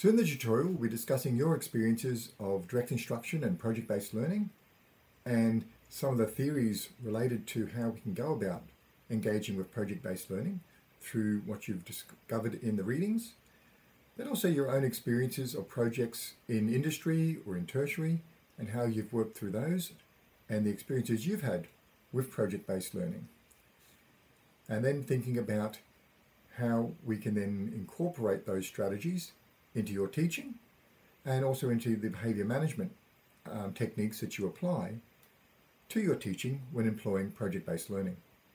So in the tutorial, we'll be discussing your experiences of direct instruction and project-based learning and some of the theories related to how we can go about engaging with project-based learning through what you've discovered in the readings, then also your own experiences of projects in industry or in tertiary and how you've worked through those and the experiences you've had with project-based learning. And then thinking about how we can then incorporate those strategies into your teaching and also into the behavior management um, techniques that you apply to your teaching when employing project-based learning.